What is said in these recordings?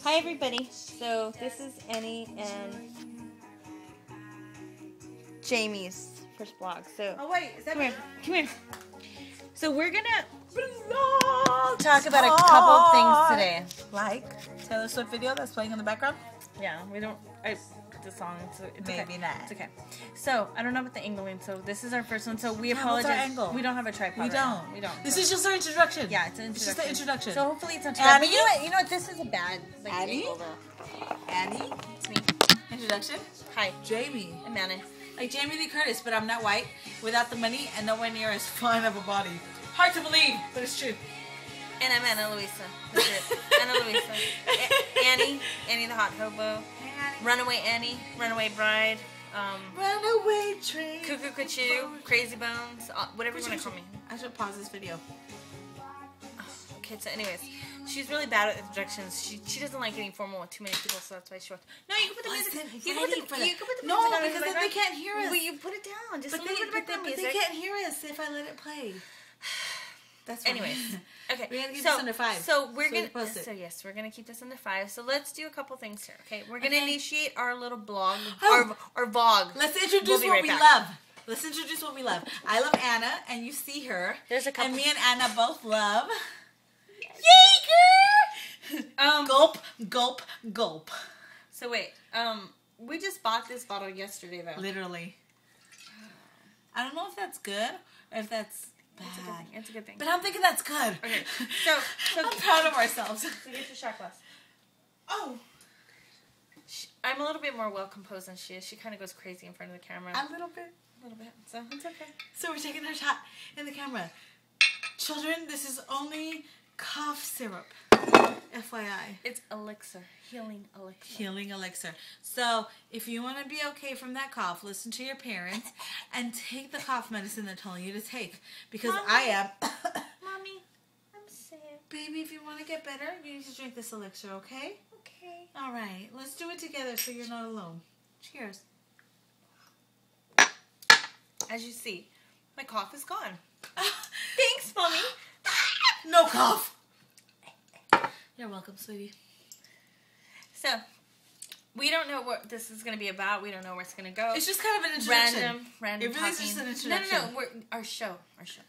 Hi everybody. So this is Annie and Jamie's first vlog. So Oh wait, is that come here, come here. So we're gonna talk about a couple things today. Like Taylor Swift video that's playing in the background? Yeah, we don't. I the song, so it's Maybe okay. not. It's okay. So I don't know about the angling. So this is our first one. So we Yeah, apologize. our angle? We don't have a tripod. We right don't. We don't. This So- is just our introduction. yeah, it's an It's introduction. just the introduction. So hopefully it's not too bad. But you know what? You know what? This is a bad like Annie? Annie, It's me. introduction. Hi, Jamie. Annie. Like Jamie Lee Curtis, but I'm not white, without the money, and nowhere near as fine of a body. Hard to believe, but it's true. And I'm Ana Luisa. That's it. Ana Luisa. A- Annie. Annie the hot hobo. Runaway Annie. Runaway bride. Um, Runaway train. Cuckoo Cuckoo. Crazy Bones. Uh, whatever you want to call me. I should pause this video. Okay, so anyways. She's really bad at introductions. She she doesn't like getting formal with too many people, so that's why she wants. No, you can put the music. You can put the, for you can put the No, music on because the then they can't hear us. Well, you put it down. Just But a they, little bit of but, they, background they can't hear us if I let it play. That's fine. Anyways, okay. We're gonna keep so, this under five, So we're so gonna. can post it. So yes, we're gonna keep this under five. So let's do a couple things here. Okay, we're gonna Okay. initiate our little blog, Oh. our our vlog. Let's introduce We'll what right we back. love. Let's introduce what we love. I love Ana, and you see her. There's a couple. And me and Ana both love. Jaeger! Um. Gulp, gulp, gulp. So wait. Um. We just bought this bottle yesterday, though. Literally. I don't know if that's good or if that's bad. It's a good thing. It's a good thing. But I'm thinking that's good. Okay, so- so- I'm proud of ourselves. So get your shot glass. Oh, She, I'm a little bit more well composed than she is. She kind of goes crazy in front of the camera. a little bit. a little bit. So it's okay. So we're taking our shot in the camera. Children, this is only cough syrup. FYI. It's elixir, healing elixir. Healing elixir. So if you want to be okay from that cough, listen to your parents and take the cough medicine they're telling you to take. Because Mommy. I am. Mommy, I'm sick. Baby, if you want to get better, you need to drink this elixir, okay? Okay. All right, let's do it together so you're not alone. Cheers. As you see, my cough is gone. Thanks, mommy. no cough. You're welcome, sweetie. So, we don't know what this is going to be about. We don't know where it's going to go. It's just kind of an introduction. random, random It really is just an introduction. No, no, no. We're, our show, our show.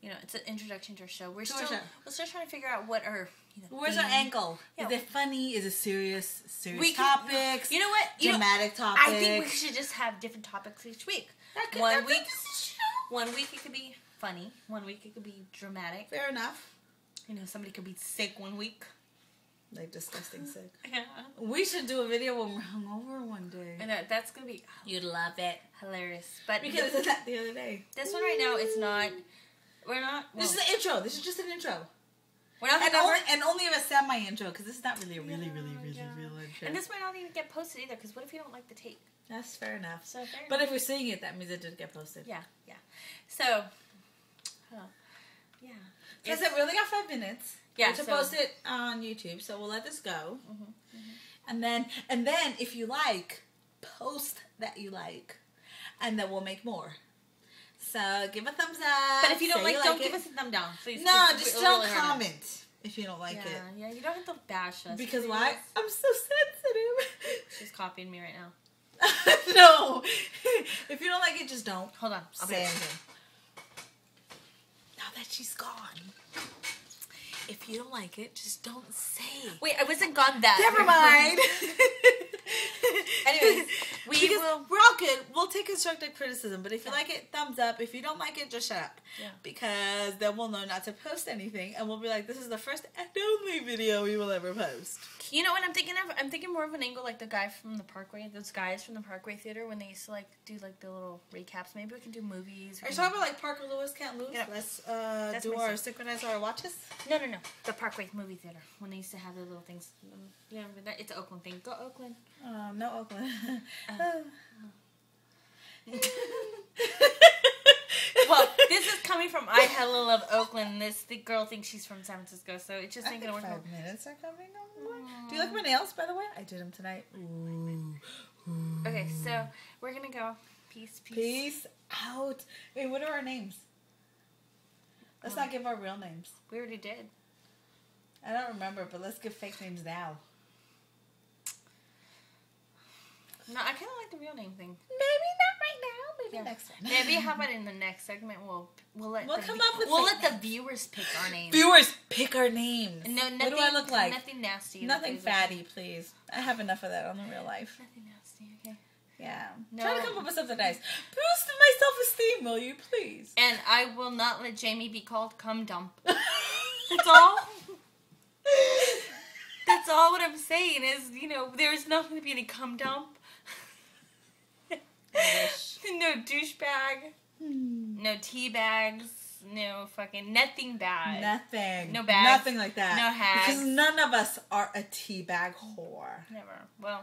You know, it's an introduction to our show. We're To still, show. we're still trying to figure out what our, you know, Where's our ankle? Yeah. Is it funny? Is it serious? Serious We can- topics? You know what? You know, dramatic topics. I think we should just have different topics each week. That could- one week, one week it could be funny. One week it could be dramatic. Fair enough. You know, somebody could be sick one week. Like disgusting sick. Yeah. We should do a video when we're hungover one day. And that, that's gonna be You'd love it. hilarious. But Because I did that the other day. this one right now, it's not. We're not. This is well, the intro. This is just an intro. we're not And only, and only if I send my intro, because this is not really a really, Yeah, really, really, yeah. real intro. And this might not even get posted either. Because what if you don't like the tape? That's fair enough. So fair But enough. if we're seeing it, that means it did get posted. yeah, yeah. So, huh, yeah. Because it really got five minutes. Yeah, to so- post it on YouTube, so we'll let this go. Mhm, And then, and then, if you like, post that you like, and then we'll make more. So give a thumbs up. But if you don't like, don't it. give us a thumb down, please. No, It's- just don't really hurt us. comment if you don't like yeah, it. yeah. You don't have to bash us. Because why? I'm so sensitive. She's copying me right now. no. if you don't like it, just don't Hold on. I'll be say right anything. She's gone, if you don't like it, just don't say. Wait, I wasn't gone that. Never mind. Anyways, we Because will. We're all good. We'll take constructive criticism, but if you like it, thumbs up. If you don't like it, just shut up. Yeah. Because then we'll know not to post anything, and we'll be like, "This is the first and only video we will ever post." You know what I'm thinking of? I'm thinking more of an angle like the guy from the Parkway, those guys from the Parkway Theater when they used to like do like the little recaps. Maybe we can do movies. Are you talking about like Parker Lewis can't lose? Yeah. Let's uh, do our son. synchronize our watches. No, no, no. The Parkway movie theater when they used to have the little things. Um, Yeah? It's an Oakland thing. Go Oakland. Um, no Oakland. Well, this is coming from I hella love Oakland. This the girl thinks she's from San Francisco, so it just I ain't think gonna work. five minutes are coming on. Mm. Do you like my nails, by the way? I did them tonight. Ooh. Okay, so we're gonna go. Peace, peace. Peace out. Wait, what are our names? Let's not give our real names. We already did. I don't remember, but let's give fake names now. No, I kind of like the real name thing. Maybe not right now. Maybe Yeah. next time. Maybe how about in the next segment we'll we'll let We'll the come vi- up with we'll let the viewers pick our names. Viewers, pick our names. No, nothing, what do I look like? Nothing nasty. Nothing please. fatty, please. I have enough of that on the real life. Nothing nasty. Okay. Yeah. No. Try to come up with something nice. Boost my self esteem, will you please? And I will not let Jamie be called cum dump. That's all. That's all what I'm saying is, you know, there's not going to be any cum dump. no douchebag. Hmm. No tea bags. No fucking nothing bad. Nothing. No bags. Nothing like that. No hags. Because none of us are a teabag whore. Never. Well,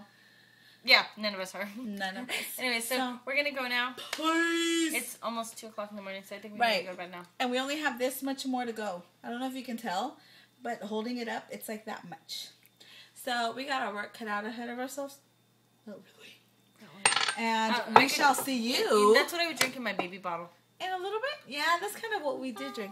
yeah, none of us are. None of us. Anyway, so, So- we're gonna go now. Please. It's almost two o'clock in the morning, so I think we're Right. gonna go to bed now. and we only have this much more to go. I don't know if you can tell, but holding it up, it's like that much. So we got our work cut out ahead of ourselves. Oh, really? And Uh, we could- shall see you That's what I would drink in my baby bottle. in a little bit. Yeah, that's kind of what we did drink.